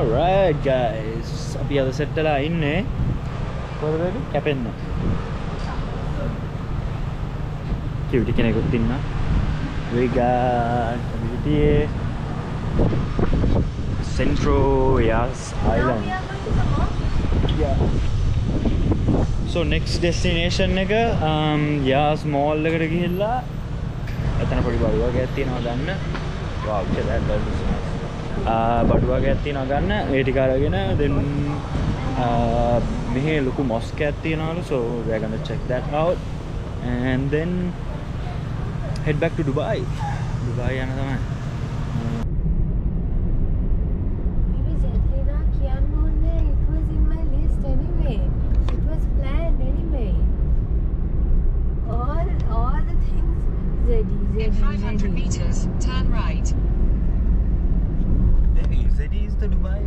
අරගයිස් අපි අද සෙට්ටලා ඉන්නේ කොරදට කැපෙන්න. කිවිටි කෙනෙකුත් ඉන්න. විගාටියේ සෙන්ට්‍රෝයස් අයිලන් So next destination එක um, යාස් මෝල් එකට ගිහිල්ලා එතන පොඩි බඩුවක් ඇත්තියෙනවා දන්න. වාක්ෂ දැ බඩුවගේ ඇත්ති නගන්න. ඒටිකාරගෙන දෙන්න මෙහ ලොකු මොස්ක ඇත්තිනලු so we're gonna check that out. And then head back to Dubai. Dubai යන තමයි.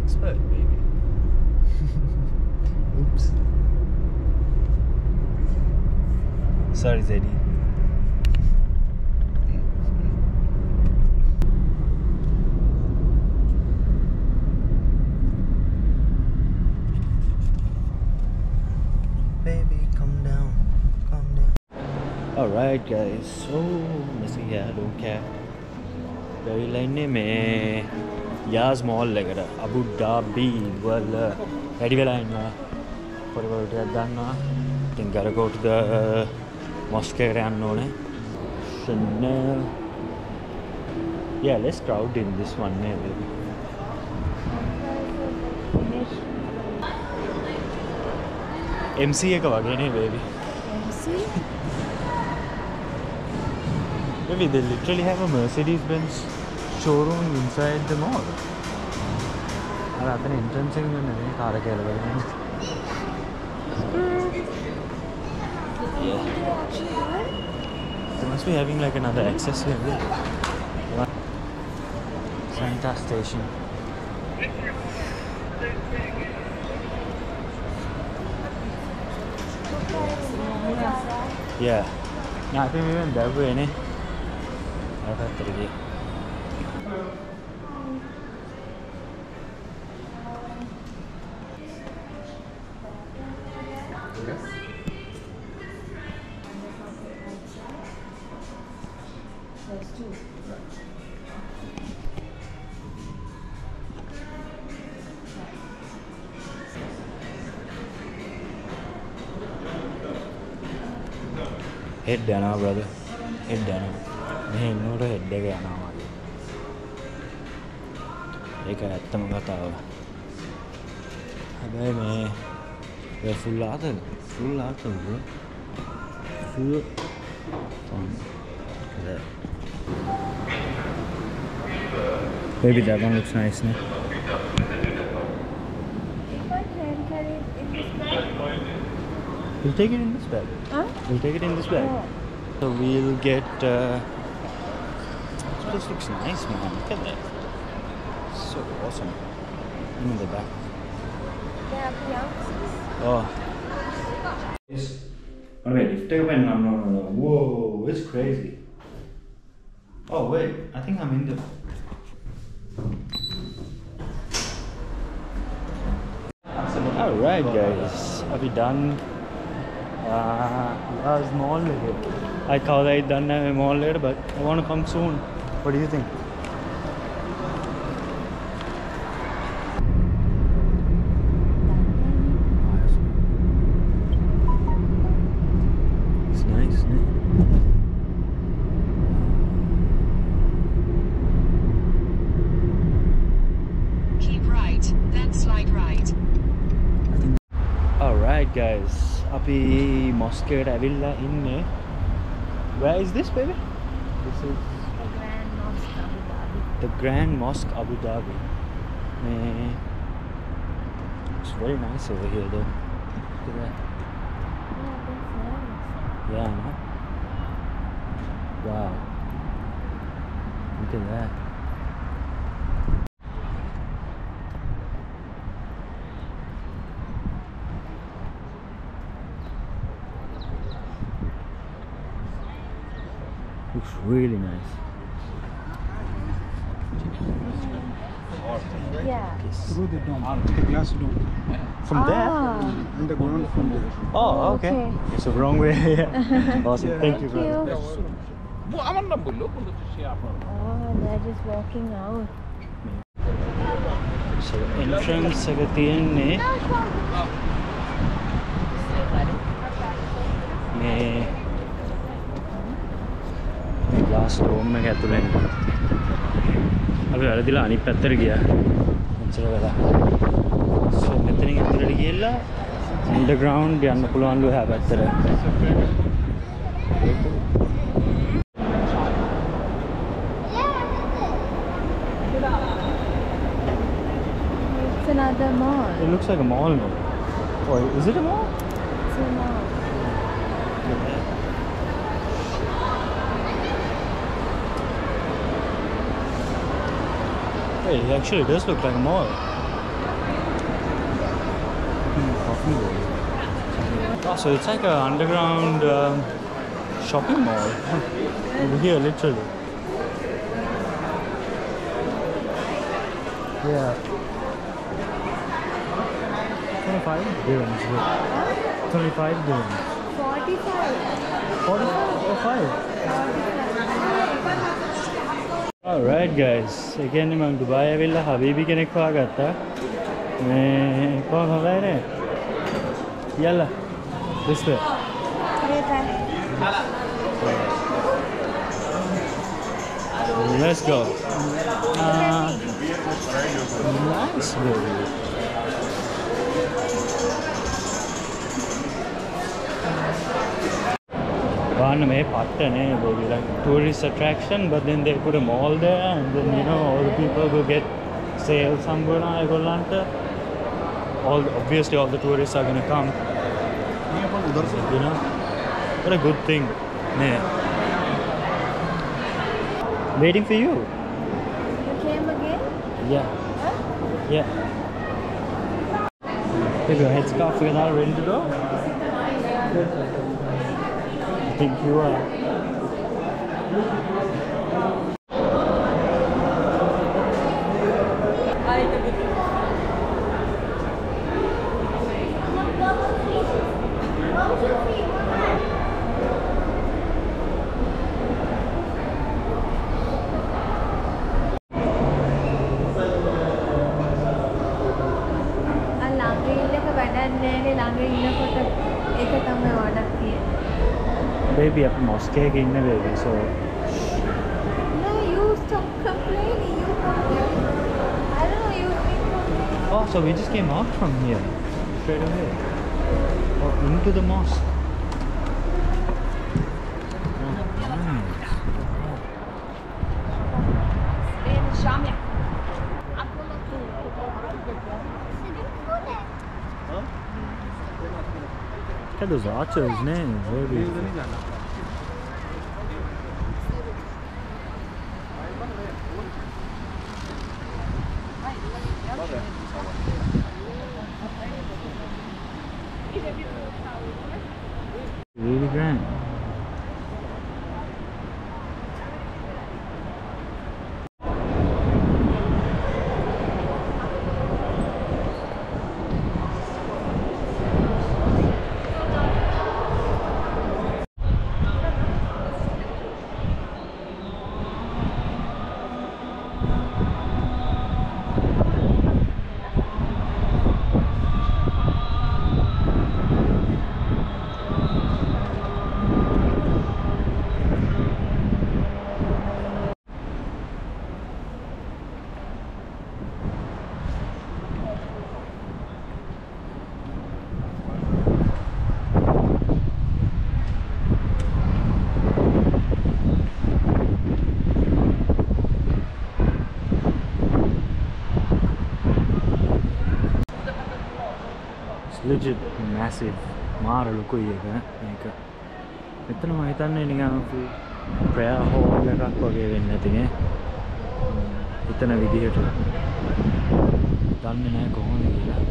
expect, maybe. Oops. Sorry, Zeddy. Alright guys, so oh, masih ya, don't care. Dari lainnya meh. යාස් mall එකට අබු ඩාබී වල වැඩි වෙලා ඉන්නවා පොඩිපොඩිටයක් ගන්නවා ඉතින් ගරකෝට්ද මොස්කේට යන්න ඕනේ Chanel Yeah, let's crowd in this one maybe. MC එක වගේනේ baby. MC? Maybe they literally have a Mercedes Benz showroom inside the mall. అలా అతని ఎంట్రన్స్ ఏమి the కారకాయలు They must be having like another access here. Santa station. Yeah. I think we went that way, eh? I have to head යනවා brother head යනවා මෙහෙ ඉන්නකොට head එක යනවා වගේ. ඒක ඇත්තම කතාව. හැබැයි මේ ඒ ෆුල් ආතල් ෆුල් ආතල් bro full fun Maybe that one looks nice, no? We'll take it in this bag. Huh? We'll take it in this bag. Oh. So we'll get. Uh, this looks nice, man. Look at that. So awesome. Even the back. There are. Oh. Yes. Oh, wait, if they went, no, no, no, no. Whoa, it's crazy. Oh, wait, I think I'm in the. Alright, guys, are we done? A small. I thought I'd done a mall lid, but I want to come soon. What do you think? अभी Mosque एविला इन में Where is this, baby? This is the Grand Mosque Abu Dhabi. The Grand Mosque Abu Dhabi. It's very nice over here, though. Look at that. Yeah, no? Wow. Look at that. really nice. Yeah. Through the dome, the glass dome. From there? Ah. Underground from there. Oh, okay. okay. It's the wrong way. awesome. Yeah. Thank, Thank, you. you. Oh, they're just walking out. So entrance at the end. ne රෝම් එක ඇතුළෙන් අපි වැරදිලා අනිත් පැත්තට ගියා මෙච්චර වෙලා so මෙතනින් ඇතුළට ගිහිල්ලා underground යන්න පුළුවන්ලු එහා පැත්තට It's another mall. it looks like a mall or is it a mall? It's a mall. Hey, it actually does look like a mall. Oh, so it's like an underground um, shopping mall. Over here, literally. Yeah. 25 dirhams. yeah. 25 dirhams. 45. 45 or 5? Alright guys, ඒ කියන්නේ මම දුබායි ඇවිල්ලා හබීබි කෙනෙක් හොයාගත්තා. මේ කොහොමද හොඳයි නේ? යල්ලා. This way. Okay, thanks. Let's go. Uh, nice baby. Barnum Patan, eh, like tourist attraction, but then they put a mall there, and then you know all the people will get sales somewhere on Egolanta. All obviously all the tourists are gonna come. You know, what a good thing. Yeah. Waiting for you. You came again? Yeah. Huh? Yeah. Take your headscarf. We're not ready to go think you are भी आप मौसके गिरने baby so No, you stop complaining. You complain. I don't know. You. Oh, so we just came out from here straight away. Oh, into the mosque. Cadê os óculos, né? Vou. 80 grand. It's legit massive. මාර ලොකුයි එක මේක. මෙතන මම හිතන්නේ නිකන් prayer hall එකක් වගේ වෙන්න ඇතිනේ. හිතන විදිහට. දන්නේ නැහැ කොහොමද කියලා.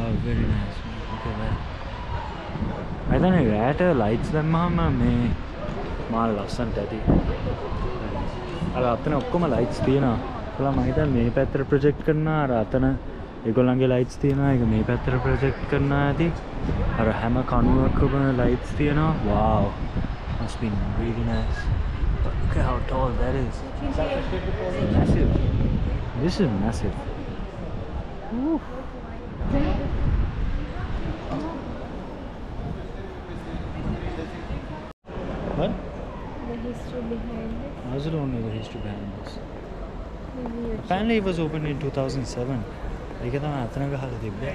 Oh, very nice. Look at that. හිතන්නේ රෑට lights දැම්මහම මේ මාර ලස්සනට ඇති. අර අතන ඔක්කොම lights තියෙනවා. දැකලා මම හිතන්නේ මේ පැත්තට ප්‍රොජෙක්ට් කරනවා අර අතන ඒගොල්ලන්ගේ ලයිට්ස් තියෙනවා ඒක මේ පැත්තට ප්‍රොජෙක්ට් කරනවා ඇති අර හැම කණුවකම ලයිට්ස් තියෙනවා wow must be really nice but look at how tall that is massive this is massive Woo. what The history behind it. I also don't know the history behind this Maybe you Apparently it was opened in 2007. ඒක තමයි අතන ගහලා තිබ්බේ.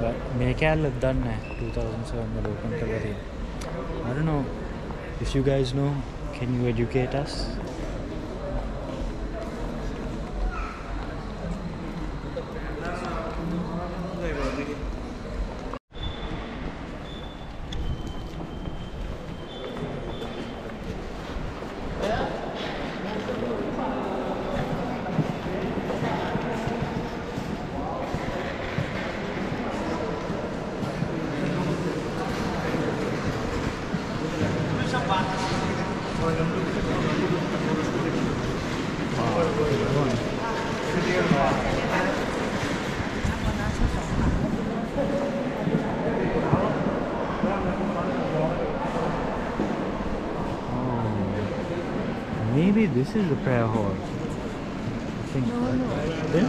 But මේ කෑල්ලත් දන්නේ නැහැ 2007 වල open කරලා තියෙන්නේ. I don't know if you guys know can you educate us? This is the prayer hall. I think. No, no. Then?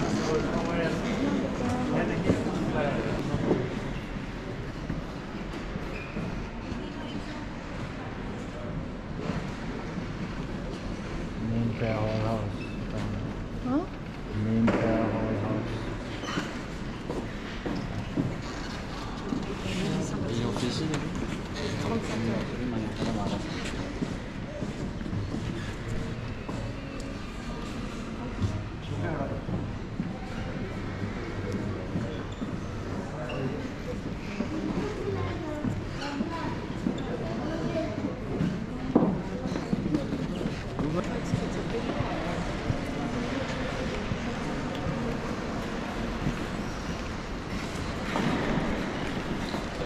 Main prayer hall house. Huh? Main prayer hall house.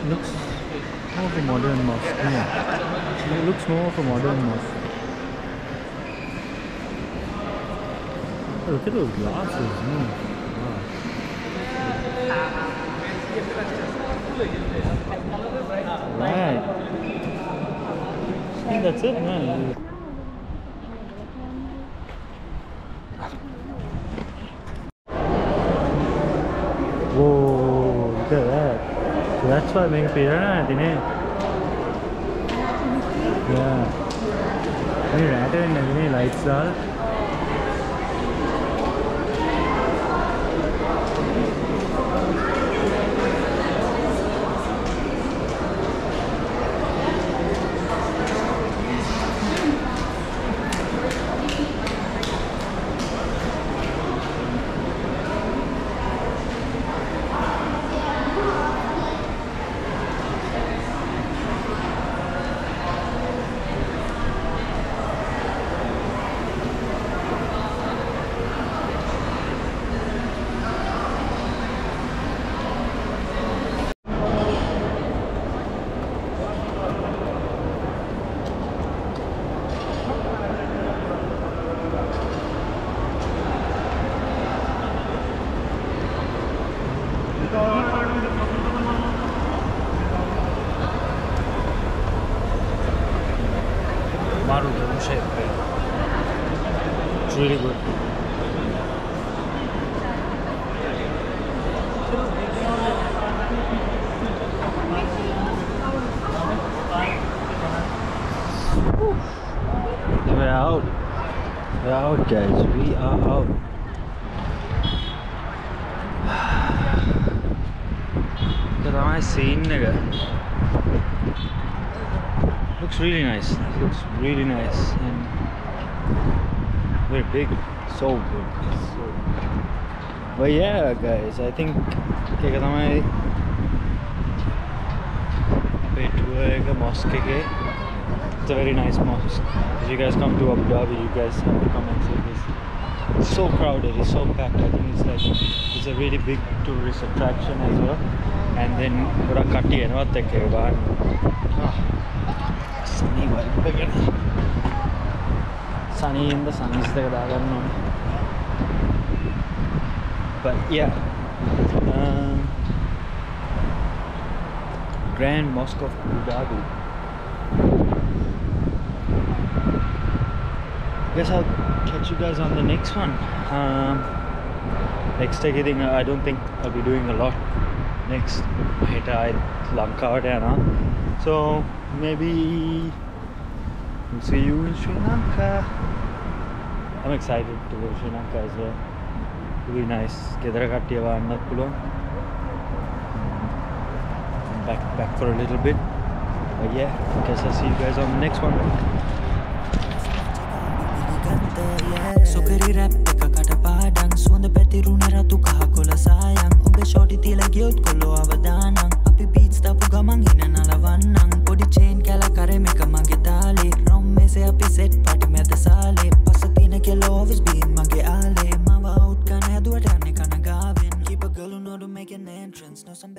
looks more of a modern mosque. Yeah. It looks more of a modern mosque. Oh, look at those glasses. Mm. Wow. Right. I think that's it, man. Whoa, look at that. That's why I'm being here, Yeah. Any rather in any lights are? out guys we are out. Look at how scene nigga. Looks really nice. It looks really nice and very big. So big. So. but yeah guys I think Okay, कहता मैं पेट हुआ है मॉस्के के it's a very nice mosque. If you guys come to Abu Dhabi you guys have to come and see this. It's so crowded it's so packed. I think it's like it's a really big tourist attraction as well. And then pura a hai and what hai baar sunny vibe sunny in the sun is there I don't know but yeah um, Grand Mosque of Abu Dhabi. Guess I'll catch you guys on the next one. Um, next again, I don't think I'll be doing a lot next. Hit I Lanka now. So maybe we'll see you in Sri Lanka. I'm excited to go to Sri Lanka as well. It'll be nice. ගෙදර කට්ටිය වන්නත් පුළුවන්. I'm back back for a little bit. But yeah, guess I'll see you guys on the next one. සොකරි rap එක කට පාඩන් සුවඳ පැතිරුණ රතු කහ කොල සායන් ඔබ ෂෝටි තිල ගියොත් කොල්ලෝ අවදානං අපි බීස් තපු ගමන් ඉන නලවන්නං පොඩි චේන් කැල කරම එක මගේ තාලේ. රොම් මෙසේ අපි සෙට් පටි මැත සාලේ. පස තින කෙලෝවිස් බීන් මගේ ආලේ. මව අවුට් කන හැදුවට යන්න කනගාවෙන් Keep a girl who know to make an entrance. Know some